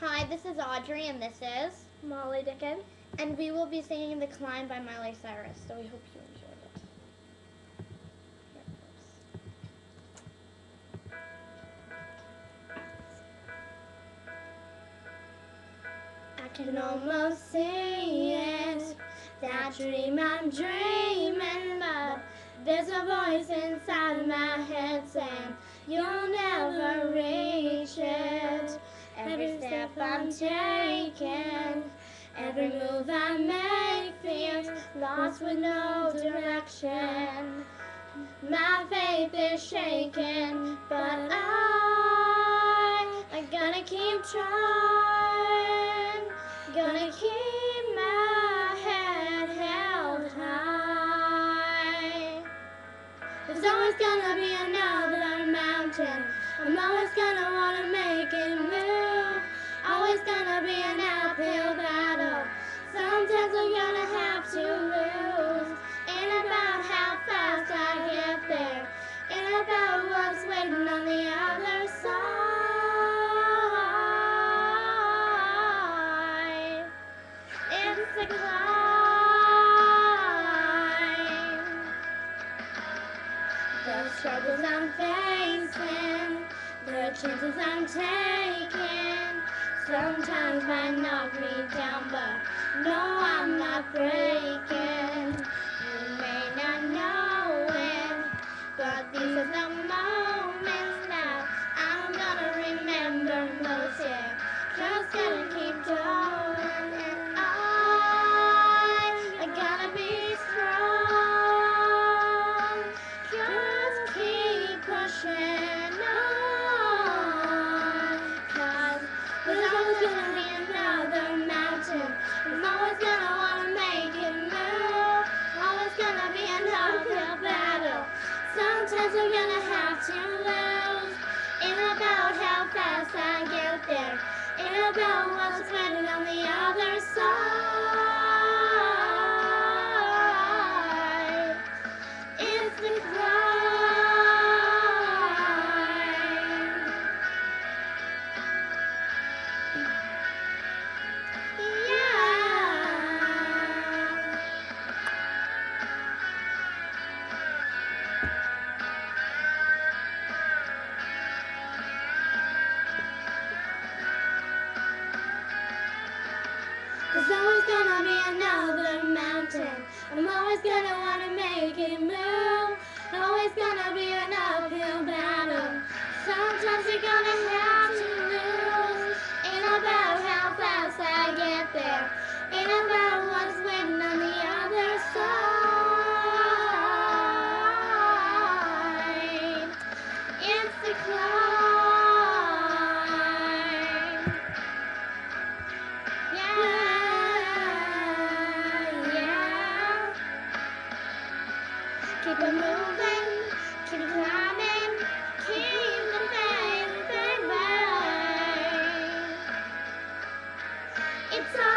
Hi, this is Audrey, and this is Molly Dickon. And we will be singing The Climb by Miley Cyrus, so we hope you enjoy it. I can almost see it, that dream I'm dreaming, but there's a voice inside my head saying, You'll never reach I'm taking, every move I make feels lost with no direction. My faith is shaking, but I, I gotta keep trying, gonna keep my head held high. There's always gonna be another mountain. I'm always gonna wanna make it gonna be an uphill battle. Sometimes we're gonna have to lose. And about how fast I get there. And about what's waiting on the other side. It's a climb. The struggles I'm facing, the chances I'm taking, sometimes might knock me down, but no, I'm not breaking. Sometimes we're gonna have to lose. About how fast I get there. Ain't about what's waiting on the other side. There's always gonna be another mountain. I'm always gonna wanna make it move. Always gonna be an uphill battle. Sometimes you're gonna have It's all